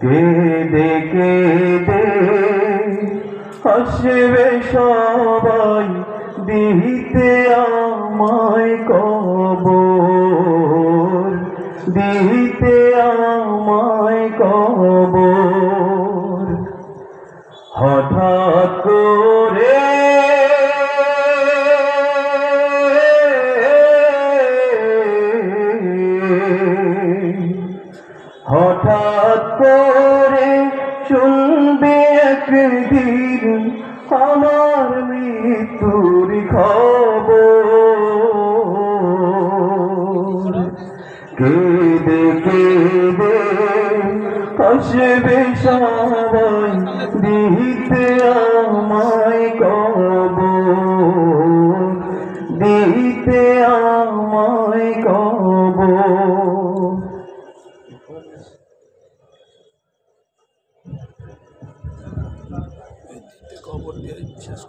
কেঁদে কেঁদে হাসবে সবাই দিতে আমায় কবর দিতে আমায় কবর। হঠাৎ করে হঠাৎ করে শুনবে একদিন আমার মৃত্যুর খবর। কেঁদে কেঁদে হাসবে সবাই, দিতে আমায় কবর দিতে আমায় কবর খবর দিয়ে শেষ